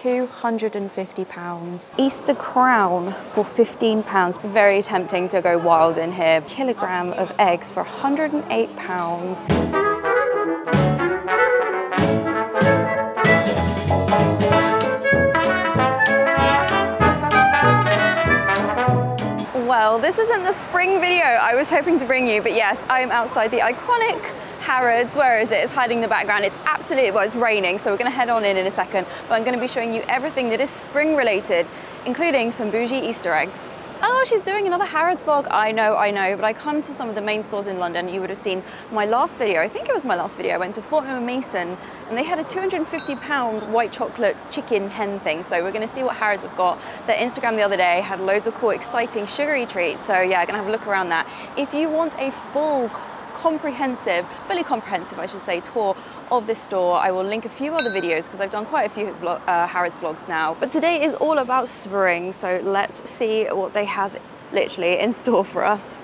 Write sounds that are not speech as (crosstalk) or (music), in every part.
£250. Easter crown for £15. Very tempting to go wild in here. Kilogram of eggs for £108. Well, this isn't the spring video I was hoping to bring you, but yes, I'm outside the iconic Harrods. Where is it? It's hiding in the background. It's absolutely, well, it's raining, so we're gonna head on in in a second, but I'm gonna be showing you everything that is spring related, including some bougie Easter eggs. Oh, she's doing another Harrods vlog. I know, I know, but I come to some of the main stores in London. You would have seen my last video. I think it was my last video. I went to Fortnum Mason and they had a 250 pound white chocolate chicken hen thing. So we're gonna see what Harrods have got. Their Instagram the other day had loads of cool, exciting sugary treats. So yeah, I'm gonna have a look around that. If you want a full comprehensive, fully comprehensive, I should say, tour of this store. I will link a few other videos because I've done quite a few vlog, uh, Harrods vlogs now. But today is all about spring, so let's see what they have literally in store for us.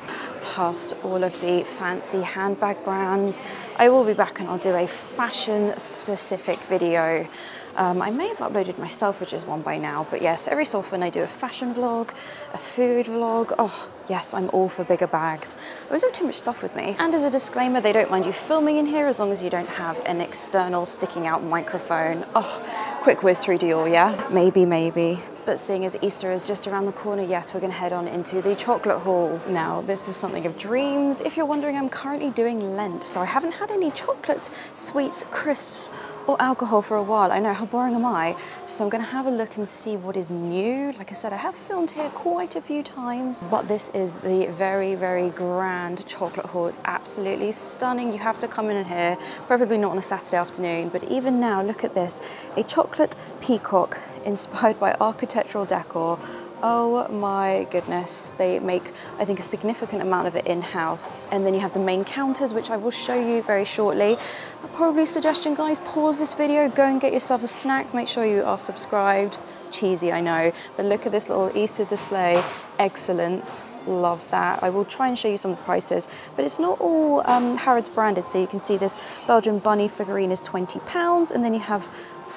Past all of the fancy handbag brands. I will be back and I'll do a fashion specific video um, I may have uploaded my Selfridges one by now, but yes, every so often I do a fashion vlog, a food vlog. Oh, yes, I'm all for bigger bags. I always have too much stuff with me. And as a disclaimer, they don't mind you filming in here as long as you don't have an external sticking out microphone. Oh, quick whiz through Dior, yeah? Maybe, maybe. But seeing as Easter is just around the corner, yes, we're gonna head on into the chocolate hall. Now, this is something of dreams. If you're wondering, I'm currently doing Lent, so I haven't had any chocolates, sweets, crisps, or alcohol for a while. I know, how boring am I? So I'm gonna have a look and see what is new. Like I said, I have filmed here quite a few times, but this is the very, very grand chocolate hall. It's absolutely stunning. You have to come in here, probably not on a Saturday afternoon, but even now, look at this. A chocolate peacock inspired by architectural decor. Oh my goodness, they make, I think, a significant amount of it in-house. And then you have the main counters, which I will show you very shortly. A probably suggestion, guys, pause this video, go and get yourself a snack, make sure you are subscribed. Cheesy, I know, but look at this little Easter display. Excellent love that. I will try and show you some of the prices, but it's not all um, Harrods branded. So you can see this Belgian bunny figurine is 20 pounds, and then you have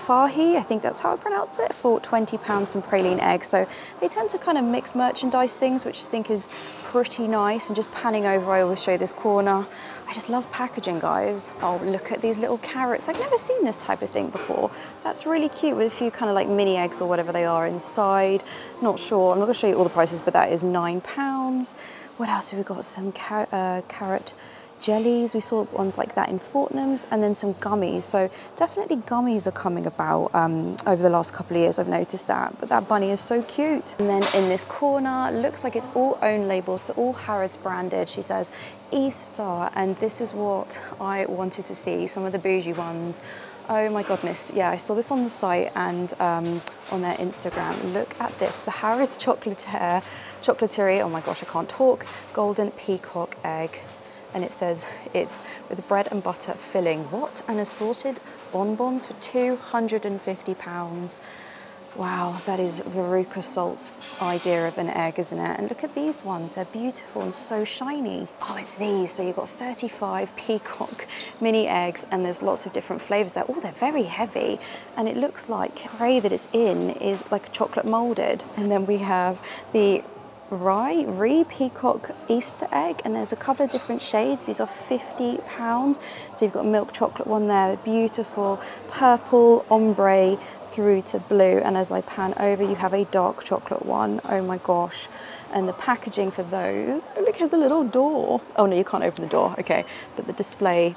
Fahi, I think that's how I pronounce it, for 20 pounds some praline eggs. So they tend to kind of mix merchandise things, which I think is pretty nice. And just panning over, I always show this corner. I just love packaging, guys. Oh, look at these little carrots. I've never seen this type of thing before. That's really cute with a few kind of like mini eggs or whatever they are inside. Not sure, I'm not gonna show you all the prices, but that is nine pounds. What else have we got? Some car uh, carrot jellies. We saw ones like that in Fortnum's and then some gummies. So definitely gummies are coming about um, over the last couple of years. I've noticed that. But that bunny is so cute. And then in this corner, looks like it's all own labels, so all Harrods branded. She says Easter, and this is what I wanted to see, some of the bougie ones. Oh my goodness, yeah, I saw this on the site and um, on their Instagram. Look at this, the Harrods Chocolatier, Chocolatieri, oh my gosh, I can't talk, Golden Peacock Egg and it says it's with bread and butter filling. What? And assorted bonbons for 250 pounds. Wow, that is Veruca Salt's idea of an egg, isn't it? And look at these ones, they're beautiful and so shiny. Oh, it's these. So you've got 35 peacock mini eggs and there's lots of different flavors there. Oh, they're very heavy. And it looks like the tray that it's in is like a chocolate molded. And then we have the rye, Ree Peacock Easter egg, and there's a couple of different shades. These are 50 pounds. So you've got milk chocolate one there, beautiful purple ombre through to blue. And as I pan over, you have a dark chocolate one. Oh my gosh. And the packaging for those, oh look, has a little door. Oh no, you can't open the door, okay. But the display,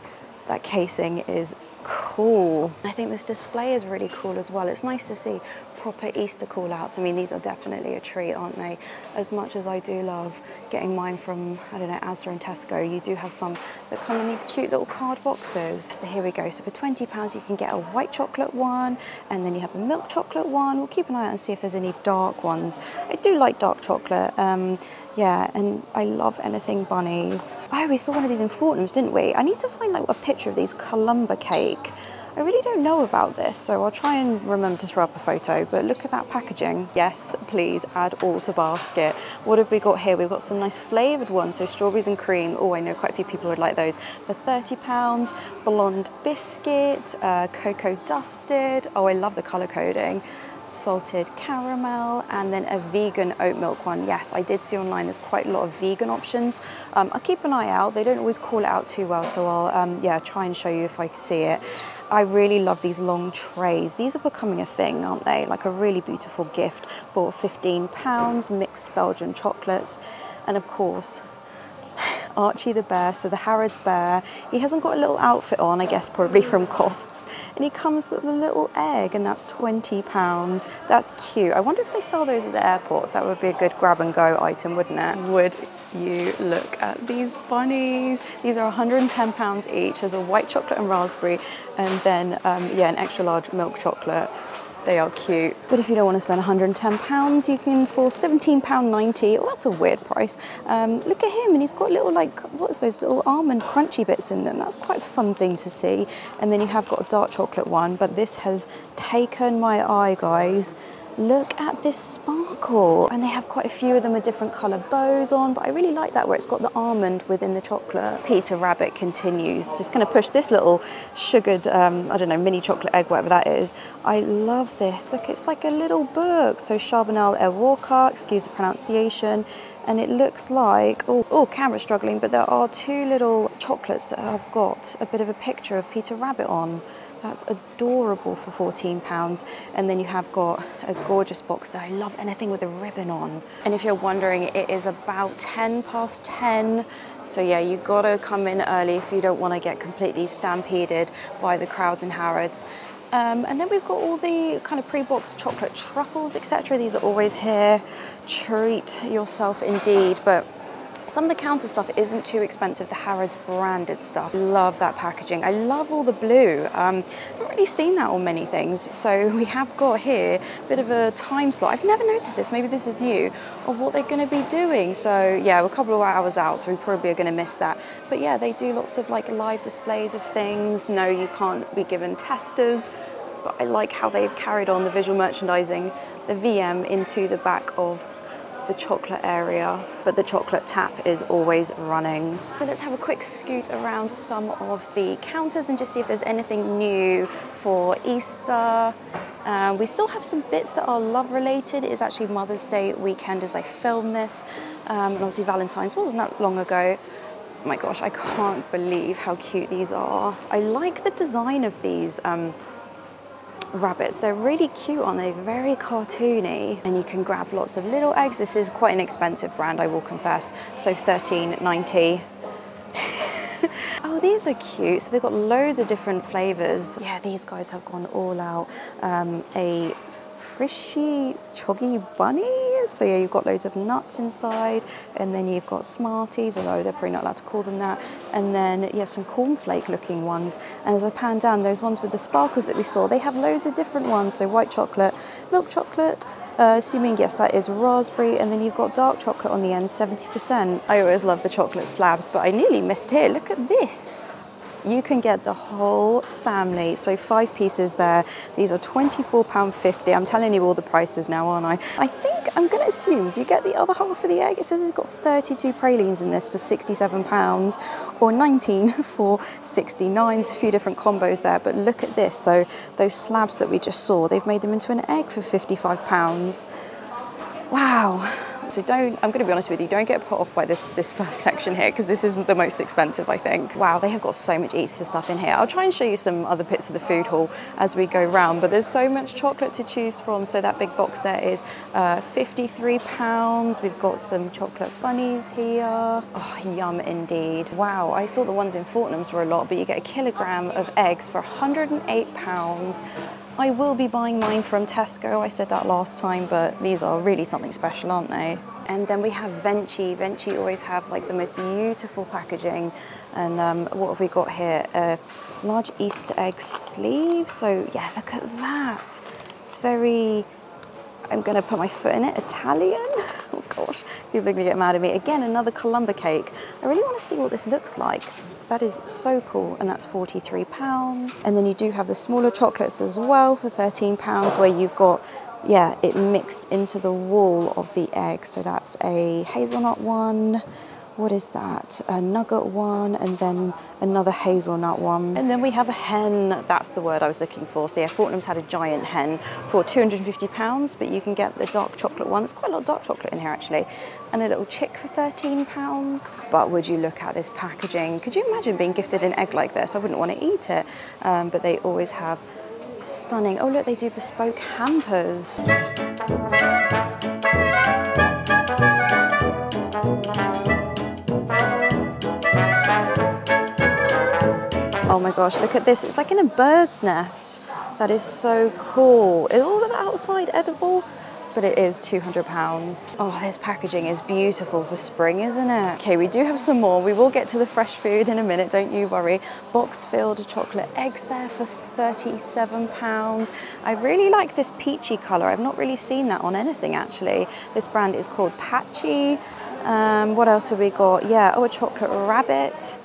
that casing is cool. I think this display is really cool as well. It's nice to see proper Easter call outs. I mean, these are definitely a treat, aren't they? As much as I do love getting mine from, I don't know, Asda and Tesco, you do have some that come in these cute little card boxes. So here we go. So for 20 pounds, you can get a white chocolate one, and then you have a milk chocolate one. We'll keep an eye out and see if there's any dark ones. I do like dark chocolate. Um, yeah, and I love anything bunnies. Oh, we saw one of these in Fortnum's, didn't we? I need to find like a picture of these Colomba cake. I really don't know about this, so I'll try and remember to throw up a photo, but look at that packaging. Yes, please add all to basket. What have we got here? We've got some nice flavoured ones, so strawberries and cream. Oh, I know quite a few people would like those. For 30 pounds, blonde biscuit, uh, cocoa dusted. Oh, I love the colour coding salted caramel, and then a vegan oat milk one. Yes, I did see online there's quite a lot of vegan options. Um, I'll keep an eye out. They don't always call it out too well, so I'll um, yeah try and show you if I can see it. I really love these long trays. These are becoming a thing, aren't they? Like a really beautiful gift for 15 pounds, mixed Belgian chocolates. And of course, (sighs) Archie the bear, so the Harrods bear. He hasn't got a little outfit on, I guess probably from costs. And he comes with a little egg and that's 20 pounds. That's cute. I wonder if they sell those at the airports. That would be a good grab and go item, wouldn't it? Would you look at these bunnies? These are 110 pounds each. There's a white chocolate and raspberry and then, um, yeah, an extra large milk chocolate. They are cute. But if you don't want to spend £110, you can for £17.90. Oh, that's a weird price. Um, look at him, and he's got little, like, what's those little almond crunchy bits in them. That's quite a fun thing to see. And then you have got a dark chocolate one, but this has taken my eye, guys. Look at this sparkle. And they have quite a few of them with different colour bows on, but I really like that where it's got the almond within the chocolate. Peter Rabbit continues. Just gonna push this little sugared, um, I don't know, mini chocolate egg, whatever that is. I love this. Look, it's like a little book. So Charbonnel et Walker, excuse the pronunciation. And it looks like, oh, oh, camera struggling, but there are two little chocolates that have got a bit of a picture of Peter Rabbit on. That's adorable for 14 pounds. And then you have got a gorgeous box there. I love anything with a ribbon on. And if you're wondering, it is about 10 past 10. So yeah, you gotta come in early if you don't wanna get completely stampeded by the crowds in Harrods. Um, and then we've got all the kind of pre-boxed chocolate truffles, etc. These are always here. Treat yourself indeed. But some of the counter stuff isn't too expensive, the Harrods branded stuff. Love that packaging. I love all the blue. Um, I've not really seen that on many things. So (laughs) we have got here a bit of a time slot. I've never noticed this, maybe this is new, of what they're gonna be doing. So yeah, we're a couple of hours out, so we probably are gonna miss that. But yeah, they do lots of like live displays of things. No, you can't be given testers, but I like how they've carried on the visual merchandising, the VM into the back of the chocolate area, but the chocolate tap is always running. So let's have a quick scoot around some of the counters and just see if there's anything new for Easter. Uh, we still have some bits that are love related. It is actually Mother's Day weekend as I film this. Um, and obviously Valentine's wasn't that long ago. Oh my gosh, I can't believe how cute these are. I like the design of these. Um, rabbits. They're really cute, aren't they? Very cartoony. And you can grab lots of little eggs. This is quite an expensive brand, I will confess. So 13.90. (laughs) oh, these are cute. So they've got loads of different flavors. Yeah, these guys have gone all out. Um, a frishy choggy bunny. So yeah, you've got loads of nuts inside and then you've got Smarties, although they're probably not allowed to call them that. And then yeah, some cornflake looking ones. And as I pan down, those ones with the sparkles that we saw, they have loads of different ones. So white chocolate, milk chocolate, uh, assuming, yes, that is raspberry, and then you've got dark chocolate on the end, 70%. I always love the chocolate slabs, but I nearly missed here. Look at this you can get the whole family. So five pieces there. These are £24.50. I'm telling you all the prices now, aren't I? I think, I'm gonna assume, do you get the other half of the egg? It says it's got 32 pralines in this for £67 or 19 for 69. There's a few different combos there, but look at this. So those slabs that we just saw, they've made them into an egg for £55. Wow. So don't, I'm gonna be honest with you, don't get put off by this, this first (laughs) section here because this is the most expensive, I think. Wow, they have got so much Easter stuff in here. I'll try and show you some other bits of the food hall as we go round, but there's so much chocolate to choose from. So that big box there is uh, 53 pounds. We've got some chocolate bunnies here. Oh, yum indeed. Wow, I thought the ones in Fortnum's were a lot, but you get a kilogram of eggs for 108 pounds. I will be buying mine from Tesco. I said that last time, but these are really something special, aren't they? And then we have Venchi. Venchi always have like the most beautiful packaging. And um, what have we got here? A large Easter egg sleeve. So yeah, look at that. It's very, I'm gonna put my foot in it, Italian. (laughs) Oh gosh, people are gonna get mad at me. Again, another Colomba cake. I really wanna see what this looks like. That is so cool, and that's 43 pounds. And then you do have the smaller chocolates as well for 13 pounds, where you've got yeah, it mixed into the wall of the egg. So that's a hazelnut one, what is that? A nugget one and then another hazelnut one. And then we have a hen, that's the word I was looking for. So yeah, Fortnum's had a giant hen for 250 pounds, but you can get the dark chocolate one. There's quite a lot of dark chocolate in here actually. And a little chick for 13 pounds. But would you look at this packaging? Could you imagine being gifted an egg like this? I wouldn't want to eat it, um, but they always have stunning, oh look, they do bespoke hampers. Gosh, look at this. It's like in a bird's nest. That is so cool. Is all of that outside edible? but it is 200 pounds. Oh, this packaging is beautiful for spring, isn't it? Okay, we do have some more. We will get to the fresh food in a minute, don't you worry. Box filled chocolate eggs there for 37 pounds. I really like this peachy color. I've not really seen that on anything actually. This brand is called Patchi. Um, what else have we got? Yeah, oh, a chocolate rabbit.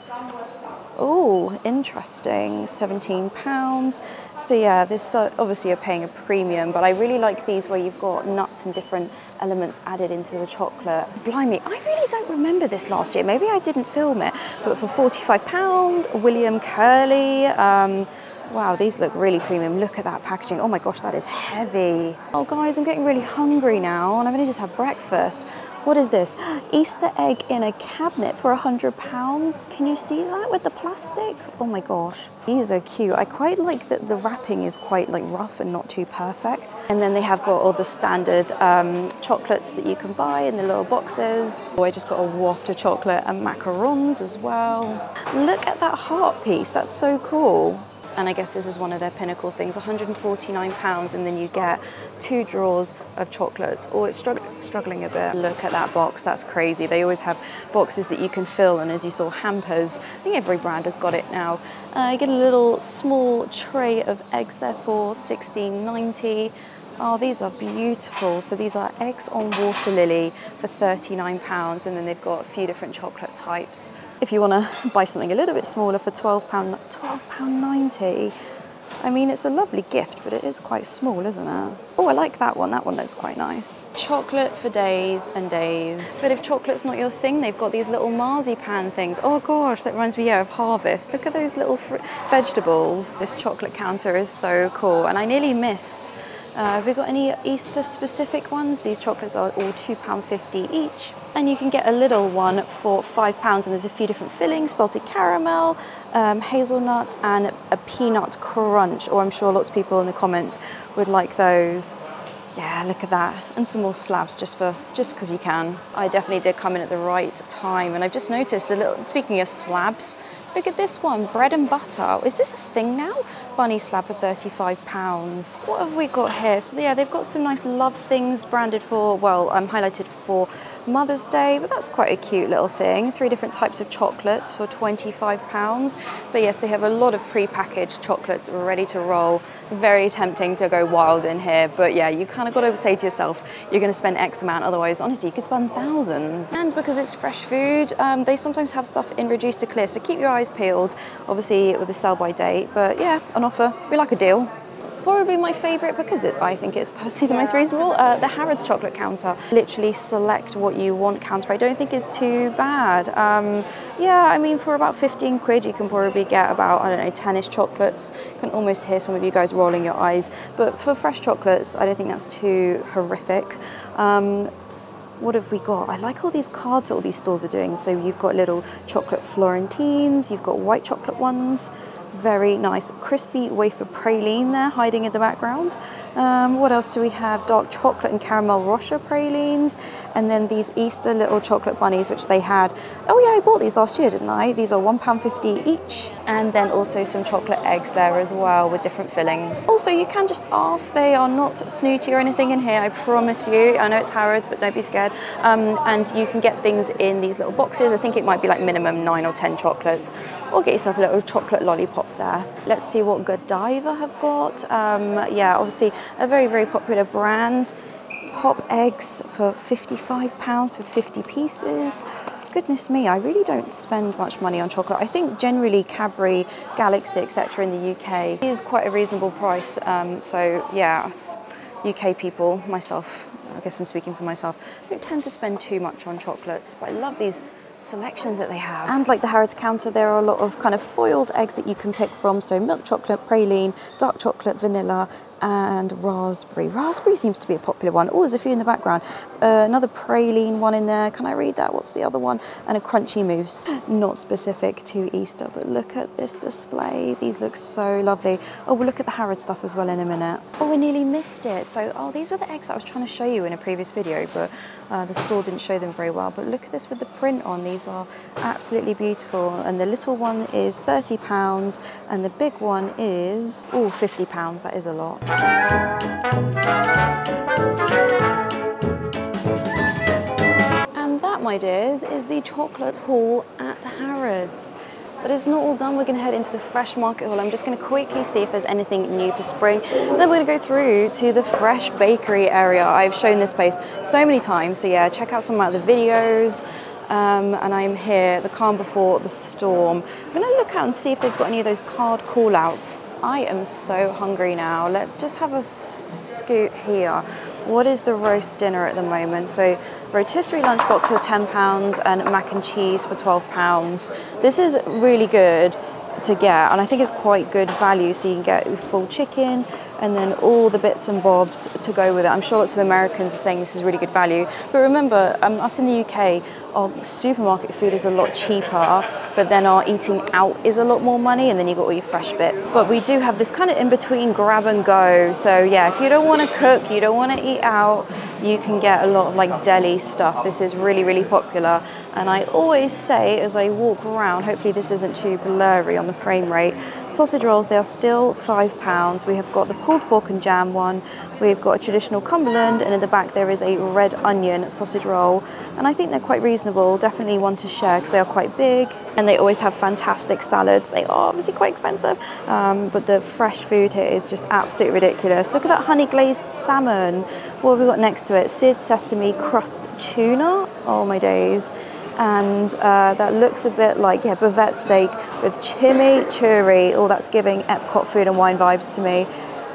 Oh, interesting, 17 pounds. So yeah, this uh, obviously you're paying a premium, but I really like these where you've got nuts and different elements added into the chocolate. Blimey, I really don't remember this last year. Maybe I didn't film it, but for 45 pound, William Curley, um, Wow, these look really premium. Look at that packaging. Oh my gosh, that is heavy. Oh guys, I'm getting really hungry now and I've only just had breakfast. What is this? Easter egg in a cabinet for a hundred pounds. Can you see that with the plastic? Oh my gosh. These are cute. I quite like that the wrapping is quite like rough and not too perfect. And then they have got all the standard um, chocolates that you can buy in the little boxes. Oh, I just got a waft of chocolate and macarons as well. Look at that heart piece. That's so cool and I guess this is one of their pinnacle things, 149 pounds and then you get two drawers of chocolates. Oh, it's struggling a bit. Look at that box, that's crazy. They always have boxes that you can fill and as you saw, hampers. I think every brand has got it now. Uh, you get a little small tray of eggs there for 16.90. Oh, these are beautiful. So these are eggs on water lily for 39 pounds and then they've got a few different chocolate types. If you want to buy something a little bit smaller for £12, £12.90, I mean, it's a lovely gift, but it is quite small, isn't it? Oh, I like that one. That one looks quite nice. Chocolate for days and days. But if chocolate's not your thing, they've got these little marzipan things. Oh gosh, that reminds me yeah, of harvest. Look at those little vegetables. This chocolate counter is so cool. And I nearly missed uh, have we got any Easter specific ones? These chocolates are all £2.50 each. And you can get a little one for £5 and there's a few different fillings, salted caramel, um, hazelnut and a peanut crunch. Or I'm sure lots of people in the comments would like those. Yeah, look at that. And some more slabs just for just because you can. I definitely did come in at the right time and I've just noticed a little, speaking of slabs, Look at this one, bread and butter. Is this a thing now? Bunny slab for 35 pounds. What have we got here? So yeah, they've got some nice love things branded for, well, I'm um, highlighted for Mother's Day, but that's quite a cute little thing. Three different types of chocolates for 25 pounds. But yes, they have a lot of pre-packaged chocolates ready to roll. Very tempting to go wild in here, but yeah, you kind of got to say to yourself, you're going to spend X amount, otherwise, honestly, you could spend thousands. And because it's fresh food, um, they sometimes have stuff in reduced to clear, so keep your eyes peeled, obviously with the sell by date, but yeah, an offer, we like a deal probably my favourite because it, I think it's personally the most reasonable. Uh, the Harrods chocolate counter, literally select what you want counter. I don't think is too bad. Um, yeah, I mean for about 15 quid you can probably get about, I don't know, 10ish chocolates. You can almost hear some of you guys rolling your eyes. But for fresh chocolates, I don't think that's too horrific. Um, what have we got? I like all these cards all these stores are doing. So you've got little chocolate Florentines, you've got white chocolate ones, very nice crispy wafer praline there hiding in the background. Um, what else do we have? Dark chocolate and caramel Rocher pralines. And then these Easter little chocolate bunnies, which they had. Oh yeah, I bought these last year, didn't I? These are £1.50 each. And then also some chocolate eggs there as well with different fillings. Also, you can just ask. They are not snooty or anything in here, I promise you. I know it's Harrods, but don't be scared. Um, and you can get things in these little boxes. I think it might be like minimum nine or 10 chocolates or get yourself a little chocolate lollipop there. Let's see what Godiva have got. Um, yeah, obviously a very, very popular brand. Pop eggs for £55 for 50 pieces. goodness me, I really don't spend much money on chocolate. I think generally Cadbury, Galaxy, etc. in the UK is quite a reasonable price. Um, so yeah, us UK people, myself, I guess I'm speaking for myself, don't tend to spend too much on chocolates, but I love these selections that they have. And like the Harrods counter, there are a lot of kind of foiled eggs that you can pick from. So milk chocolate, praline, dark chocolate, vanilla, and raspberry. Raspberry seems to be a popular one. Oh, there's a few in the background. Uh, another praline one in there. Can I read that? What's the other one? And a crunchy mousse. (gasps) Not specific to Easter, but look at this display. These look so lovely. Oh, we'll look at the Harrod stuff as well in a minute. Oh, we nearly missed it. So, oh, these were the eggs I was trying to show you in a previous video, but uh, the store didn't show them very well. But look at this with the print on. These are absolutely beautiful. And the little one is 30 pounds and the big one is, oh, 50 pounds. That is a lot. And that, my dears, is the chocolate haul at Harrods. But it's not all done. We're going to head into the fresh market hall. I'm just going to quickly see if there's anything new for spring. And then we're going to go through to the fresh bakery area. I've shown this place so many times. So yeah, check out some of the videos. Um, and I'm here, the calm before the storm. I'm going to look out and see if they've got any of those card call outs. I am so hungry now. Let's just have a scoot here. What is the roast dinner at the moment? So rotisserie lunchbox for £10 and mac and cheese for £12. This is really good to get and I think it's quite good value so you can get full chicken and then all the bits and bobs to go with it. I'm sure lots of Americans are saying this is really good value but remember um, us in the UK our supermarket food is a lot cheaper, but then our eating out is a lot more money, and then you got all your fresh bits. But we do have this kind of in between grab and go. So yeah, if you don't want to cook, you don't want to eat out, you can get a lot of like deli stuff. This is really, really popular. And I always say as I walk around, hopefully this isn't too blurry on the frame rate, sausage rolls, they are still five pounds. We have got the pulled pork and jam one. We've got a traditional Cumberland and in the back there is a red onion sausage roll. And I think they're quite reasonable, definitely one to share because they are quite big and they always have fantastic salads. They are obviously quite expensive, um, but the fresh food here is just absolutely ridiculous. Look at that honey glazed salmon. What have we got next to it? Seared sesame crust tuna. Oh my days and uh, that looks a bit like yeah bavette steak with chimichurri. Oh, that's giving Epcot food and wine vibes to me.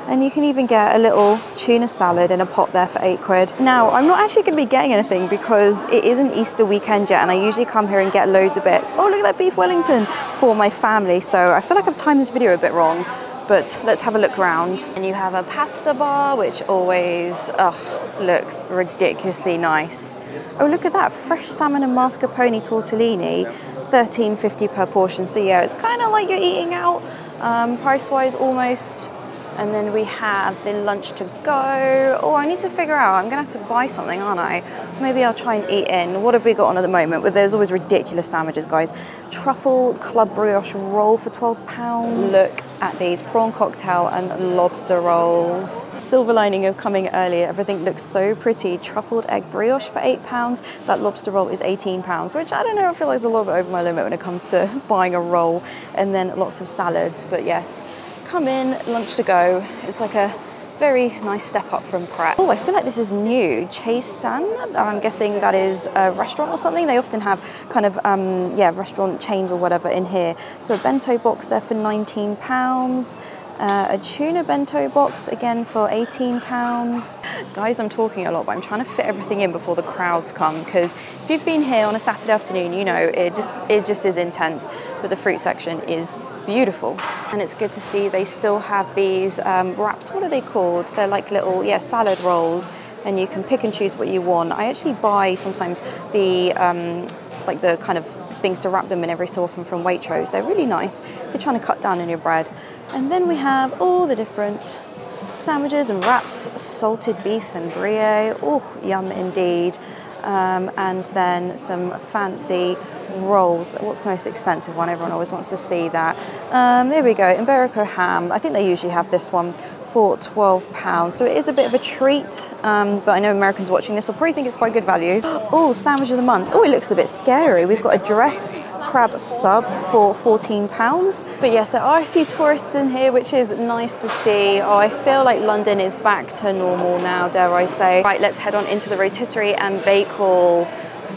And you can even get a little tuna salad in a pot there for eight quid. Now, I'm not actually going to be getting anything because it isn't Easter weekend yet, and I usually come here and get loads of bits. Oh, look at that beef Wellington for my family. So I feel like I've timed this video a bit wrong but let's have a look around. And you have a pasta bar, which always oh, looks ridiculously nice. Oh, look at that, fresh salmon and mascarpone tortellini, 13.50 per portion. So yeah, it's kind of like you're eating out, um, price-wise almost and then we have the lunch to go. Oh, I need to figure out, I'm gonna have to buy something, aren't I? Maybe I'll try and eat in. What have we got on at the moment? But there's always ridiculous sandwiches, guys. Truffle club brioche roll for 12 pounds. Look at these prawn cocktail and lobster rolls. Silver lining of coming earlier, everything looks so pretty. Truffled egg brioche for eight pounds. That lobster roll is 18 pounds, which I don't know, I feel like it's a little bit over my limit when it comes to (laughs) buying a roll. And then lots of salads, but yes, come in, lunch to go. It's like a very nice step up from Pret. Oh, I feel like this is new. Chase San, I'm guessing that is a restaurant or something. They often have kind of, um, yeah, restaurant chains or whatever in here. So a bento box there for 19 pounds. Uh, a tuna bento box again for 18 pounds. Guys, I'm talking a lot, but I'm trying to fit everything in before the crowds come because if you've been here on a Saturday afternoon, you know it just it just is intense. But the fruit section is beautiful, and it's good to see they still have these um, wraps. What are they called? They're like little yeah salad rolls, and you can pick and choose what you want. I actually buy sometimes the um, like the kind of things to wrap them in every so often from Waitrose. They're really nice. You're trying to cut down on your bread. And then we have all the different sandwiches and wraps, salted beef and brie. Oh, yum indeed. Um, and then some fancy rolls. What's the most expensive one? Everyone always wants to see that. Um, there we go, Iberico ham. I think they usually have this one for £12. So it is a bit of a treat, um, but I know Americans watching this will probably think it's quite good value. (gasps) Oh, sandwich of the month. Oh, it looks a bit scary. We've got a dressed crab sub for £14. But yes, there are a few tourists in here, which is nice to see. Oh, I feel like London is back to normal now, dare I say. Right, let's head on into the rotisserie and bake hall.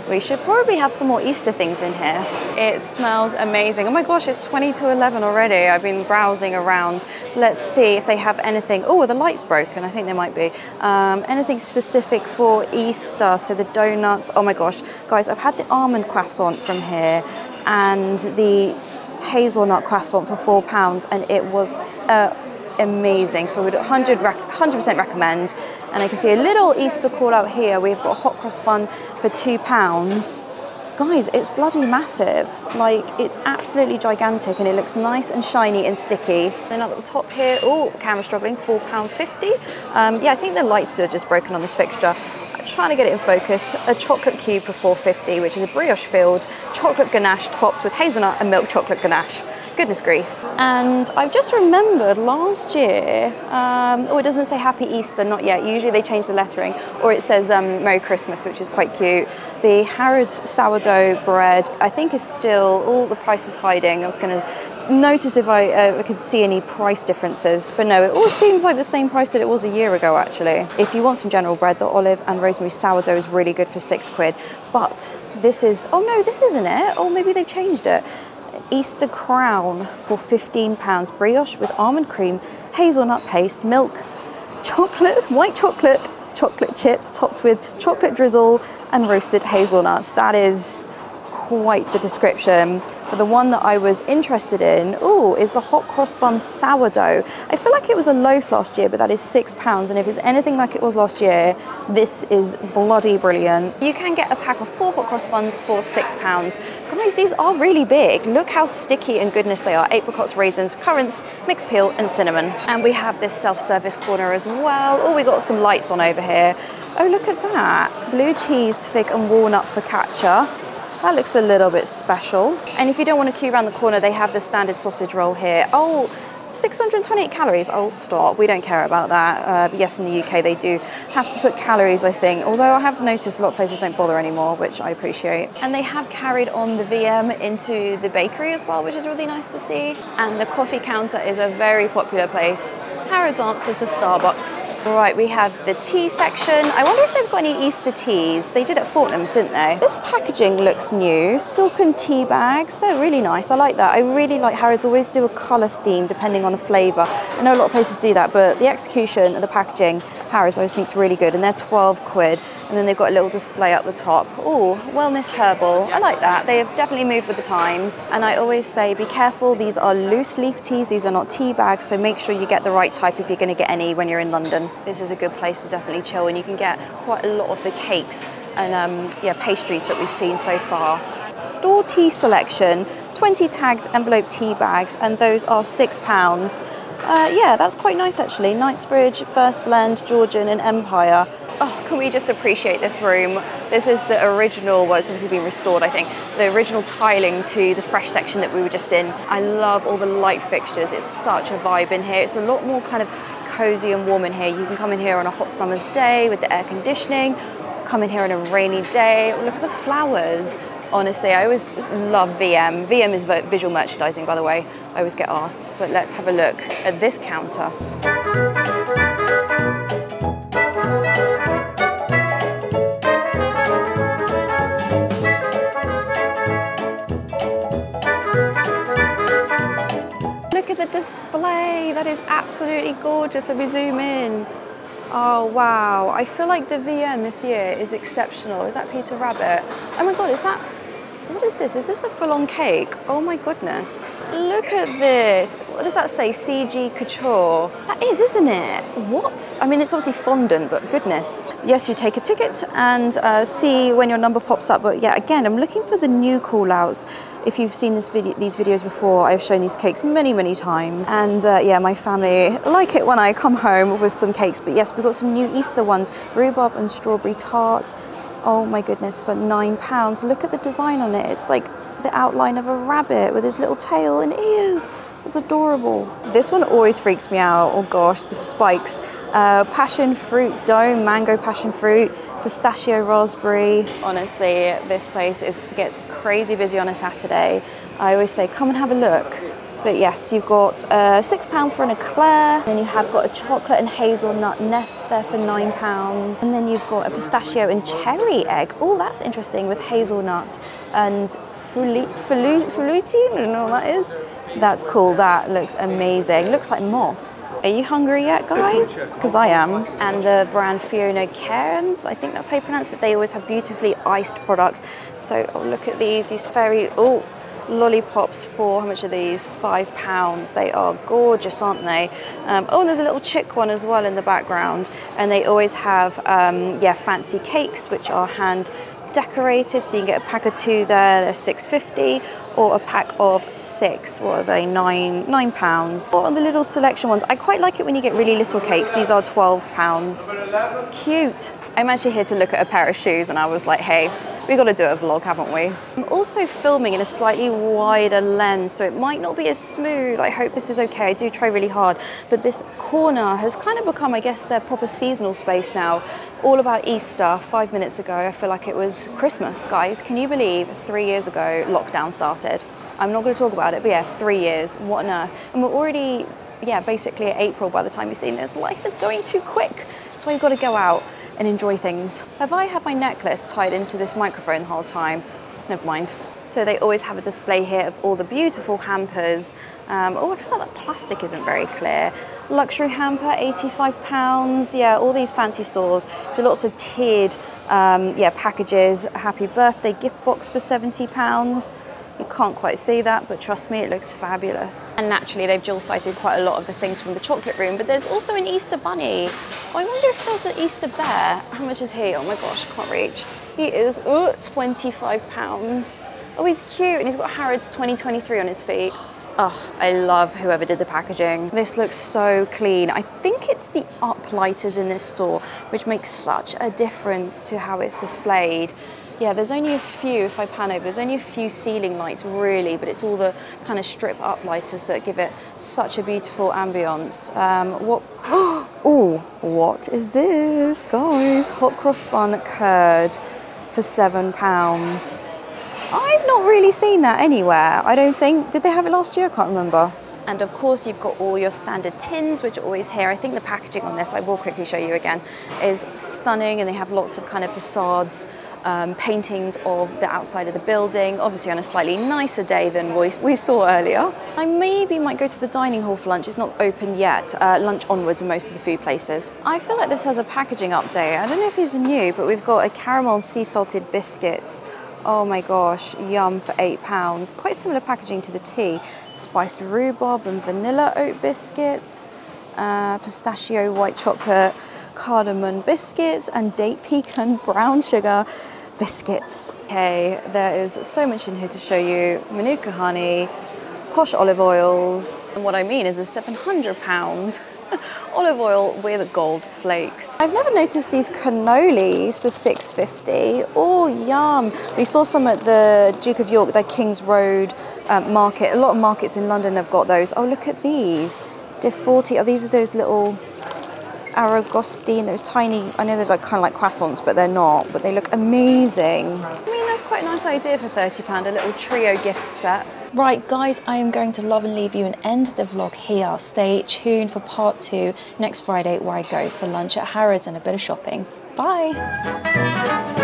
We should probably have some more Easter things in here. It smells amazing. Oh my gosh, it's 20 to 11 already. I've been browsing around. Let's see if they have anything. Oh, the light's broken. I think there might be. Um, anything specific for Easter. So the donuts. Oh my gosh. Guys, I've had the almond croissant from here and the hazelnut croissant for four pounds and it was uh, amazing. So I would 100 100% recommend. And I can see a little Easter call out here. We've got a hot cross bun for two pounds. Guys, it's bloody massive. Like, it's absolutely gigantic and it looks nice and shiny and sticky. Then up at the top here, oh, camera struggling, £4.50. Um, yeah, I think the lights are just broken on this fixture trying to get it in focus. A chocolate cube for 4.50, which is a brioche filled chocolate ganache topped with hazelnut and milk chocolate ganache goodness grief. And I've just remembered last year, um, oh, it doesn't say Happy Easter, not yet. Usually they change the lettering, or it says um, Merry Christmas, which is quite cute. The Harrods sourdough bread, I think is still, all the price is hiding. I was going to notice if I, uh, could see any price differences, but no, it all seems like the same price that it was a year ago actually. If you want some general bread, the olive and rosemary sourdough is really good for six quid, but this is, oh no, this isn't it. Or maybe they've changed it. Easter crown for £15, brioche with almond cream, hazelnut paste, milk, chocolate, white chocolate, chocolate chips topped with chocolate drizzle and roasted hazelnuts. That is quite the description. But the one that I was interested in, oh, is the hot cross bun sourdough. I feel like it was a loaf last year, but that is six pounds. And if it's anything like it was last year, this is bloody brilliant. You can get a pack of four hot cross buns for six pounds. Guys, these are really big. Look how sticky and goodness they are. Apricots, raisins, currants, mixed peel, and cinnamon. And we have this self-service corner as well. Oh, we got some lights on over here. Oh, look at that. Blue cheese, fig and walnut focaccia. That looks a little bit special. And if you don't want to queue around the corner, they have the standard sausage roll here. Oh, 628 calories, I'll stop. We don't care about that. Uh, yes, in the UK they do have to put calories, I think. Although I have noticed a lot of places don't bother anymore, which I appreciate. And they have carried on the VM into the bakery as well, which is really nice to see. And the coffee counter is a very popular place. Harrods answers to Starbucks. Right, we have the tea section. I wonder if they've got any Easter teas. They did at Fortnum's, didn't they? This packaging looks new. Silken tea bags. They're really nice. I like that. I really like Harrods always do a colour theme depending on a flavour. I know a lot of places do that, but the execution and the packaging, Harrods always thinks really good. And they're 12 quid and then they've got a little display up the top. Oh, wellness herbal. I like that. They have definitely moved with the times. And I always say, be careful. These are loose leaf teas. These are not tea bags. So make sure you get the right type if you're going to get any when you're in London. This is a good place to definitely chill, and you can get quite a lot of the cakes and um, yeah pastries that we've seen so far. Store tea selection. 20 tagged envelope tea bags, and those are six pounds. Uh, yeah, that's quite nice actually. Knightsbridge, First Blend, Georgian, and Empire. Oh, can we just appreciate this room? This is the original, well, it's obviously been restored, I think, the original tiling to the fresh section that we were just in. I love all the light fixtures. It's such a vibe in here. It's a lot more kind of cozy and warm in here. You can come in here on a hot summer's day with the air conditioning, come in here on a rainy day. Look at the flowers. Honestly, I always love VM. VM is visual merchandising, by the way. I always get asked. But let's have a look at this counter. Look at the display. That is absolutely gorgeous. Let me zoom in. Oh, wow. I feel like the VM this year is exceptional. Is that Peter Rabbit? Oh my God, is that, what is this? Is this a full-on cake? Oh my goodness. Look at this. What does that say? CG Couture. That is, isn't it? What? I mean, it's obviously fondant, but goodness. Yes, you take a ticket and uh, see when your number pops up. But yeah, again, I'm looking for the new call outs. If you've seen this video, these videos before, I've shown these cakes many, many times. And uh, yeah, my family like it when I come home with some cakes. But yes, we've got some new Easter ones. Rhubarb and strawberry tart. Oh my goodness, for nine pounds. Look at the design on it. It's like the outline of a rabbit with his little tail and ears. It's adorable. This one always freaks me out. Oh gosh, the spikes. Uh, passion fruit dome, mango passion fruit, pistachio raspberry. Honestly, this place is gets crazy busy on a Saturday. I always say, come and have a look. But yes, you've got uh, six pound for an eclair. Then you have got a chocolate and hazelnut nest there for nine pounds. And then you've got a pistachio and cherry egg. Oh, that's interesting with hazelnut and fruity, fruity, I don't know what that is. That's cool, that looks amazing. Looks like moss. Are you hungry yet, guys? Because I am. And the brand Fiona Cairns, I think that's how you pronounce it. They always have beautifully iced products. So oh, look at these, these fairy, oh, lollipops for, how much are these? Five pounds. They are gorgeous, aren't they? Um, oh, and there's a little chick one as well in the background. And they always have, um, yeah, fancy cakes, which are hand decorated. So you can get a pack of two there, they're 6.50 or a pack of six, what are they, nine, nine pounds. Or on the little selection ones, I quite like it when you get really little cakes. These are 12 pounds. Cute. I'm actually here to look at a pair of shoes and I was like, hey, we got to do a vlog, haven't we? I'm also filming in a slightly wider lens, so it might not be as smooth. I hope this is okay. I do try really hard, but this corner has kind of become, I guess, their proper seasonal space now. All about Easter. Five minutes ago, I feel like it was Christmas. Guys, can you believe three years ago lockdown started? I'm not going to talk about it, but yeah, three years. What on earth? And we're already, yeah, basically April by the time you've seen this. Life is going too quick. That's why you've got to go out and enjoy things. Have I had my necklace tied into this microphone the whole time? Never mind. So they always have a display here of all the beautiful hampers. Um, oh, I feel like that plastic isn't very clear. Luxury hamper, 85 pounds. Yeah, all these fancy stores. So lots of tiered um, yeah, packages. Happy birthday gift box for 70 pounds. You can't quite see that, but trust me, it looks fabulous. And naturally, they've dual sighted quite a lot of the things from the chocolate room, but there's also an Easter bunny. Oh, I wonder if there's an Easter bear. How much is he? Oh my gosh, I can't reach. He is uh, 25 pounds. Oh, he's cute, and he's got Harrods 2023 on his feet. Oh, I love whoever did the packaging. This looks so clean. I think it's the uplighters in this store, which makes such a difference to how it's displayed. Yeah, there's only a few, if I pan over, there's only a few ceiling lights really, but it's all the kind of strip up lighters that give it such a beautiful ambience. Um, what, (gasps) oh, what is this, guys? Hot cross bun curd for seven pounds. I've not really seen that anywhere, I don't think. Did they have it last year? I can't remember. And of course you've got all your standard tins, which are always here. I think the packaging on this, I will quickly show you again, is stunning and they have lots of kind of facades, um, paintings of the outside of the building, obviously on a slightly nicer day than we, we saw earlier. I maybe might go to the dining hall for lunch. It's not open yet. Uh, lunch onwards in most of the food places. I feel like this has a packaging update. I don't know if these are new, but we've got a caramel sea salted biscuits Oh my gosh, yum for eight pounds. Quite similar packaging to the tea. Spiced rhubarb and vanilla oat biscuits, uh, pistachio white chocolate, cardamom biscuits, and date pecan brown sugar biscuits. Okay, there is so much in here to show you. Manuka honey, posh olive oils. And what I mean is a 700 pound (laughs) olive oil with gold flakes. I've never noticed these cannolis for 6.50. Oh, yum. We saw some at the Duke of York, the King's Road um, market. A lot of markets in London have got those. Oh, look at these. They're 40. Oh, these are those little Aragostine, those tiny, I know they're like kind of like croissants, but they're not, but they look amazing. I mean, that's quite a nice idea for £30, a little trio gift set. Right, guys, I am going to love and leave you and end the vlog here. Stay tuned for part two next Friday where I go for lunch at Harrods and a bit of shopping. Bye.